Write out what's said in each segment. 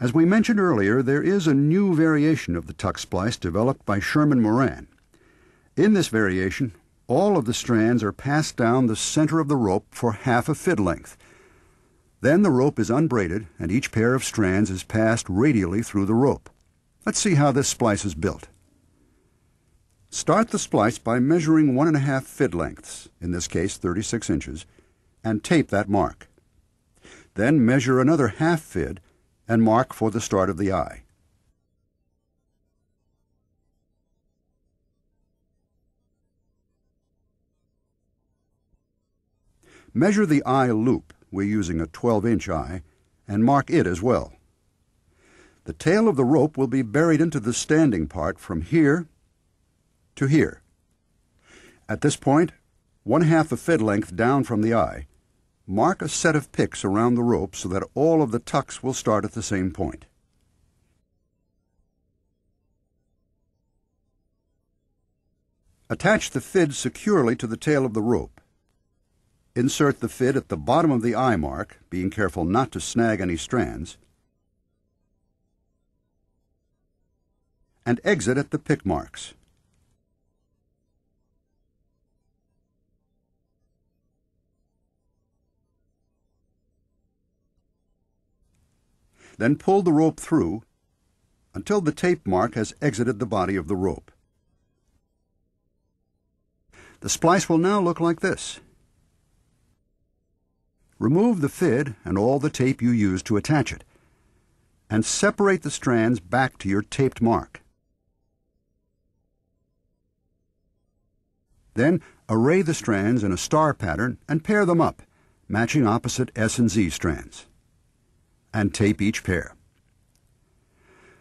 As we mentioned earlier, there is a new variation of the tuck splice developed by Sherman Moran. In this variation, all of the strands are passed down the center of the rope for half a fid length. Then the rope is unbraided and each pair of strands is passed radially through the rope. Let's see how this splice is built. Start the splice by measuring one and a half fid lengths, in this case 36 inches, and tape that mark. Then measure another half fid and mark for the start of the eye. Measure the eye loop, we're using a 12-inch eye, and mark it as well. The tail of the rope will be buried into the standing part from here to here. At this point, one half a fid length down from the eye, Mark a set of picks around the rope so that all of the tucks will start at the same point. Attach the fid securely to the tail of the rope. Insert the fid at the bottom of the eye mark, being careful not to snag any strands, and exit at the pick marks. Then pull the rope through until the tape mark has exited the body of the rope. The splice will now look like this. Remove the fid and all the tape you used to attach it, and separate the strands back to your taped mark. Then array the strands in a star pattern and pair them up, matching opposite S and Z strands and tape each pair.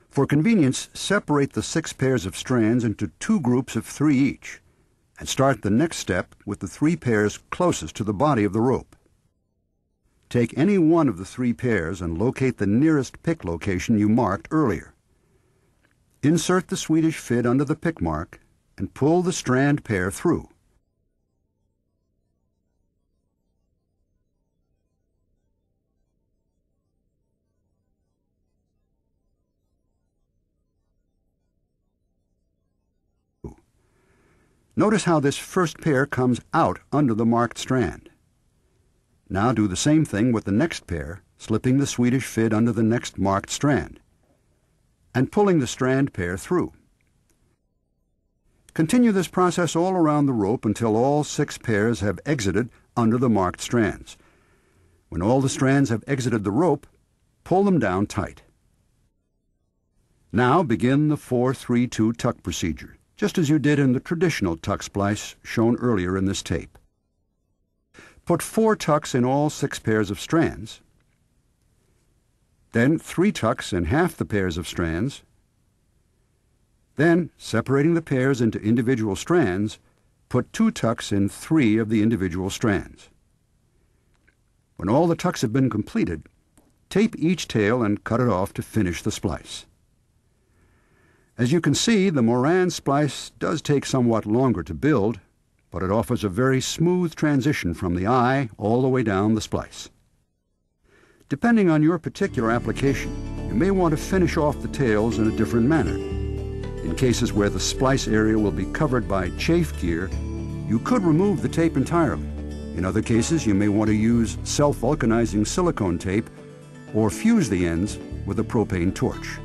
For convenience, separate the six pairs of strands into two groups of three each, and start the next step with the three pairs closest to the body of the rope. Take any one of the three pairs and locate the nearest pick location you marked earlier. Insert the Swedish fid under the pick mark and pull the strand pair through. Notice how this first pair comes out under the marked strand. Now do the same thing with the next pair, slipping the Swedish fid under the next marked strand, and pulling the strand pair through. Continue this process all around the rope until all six pairs have exited under the marked strands. When all the strands have exited the rope, pull them down tight. Now begin the 4-3-2 tuck procedure just as you did in the traditional tuck splice shown earlier in this tape. Put four tucks in all six pairs of strands, then three tucks in half the pairs of strands, then, separating the pairs into individual strands, put two tucks in three of the individual strands. When all the tucks have been completed, tape each tail and cut it off to finish the splice. As you can see, the Moran splice does take somewhat longer to build, but it offers a very smooth transition from the eye all the way down the splice. Depending on your particular application, you may want to finish off the tails in a different manner. In cases where the splice area will be covered by chafe gear, you could remove the tape entirely. In other cases, you may want to use self-vulcanizing silicone tape or fuse the ends with a propane torch.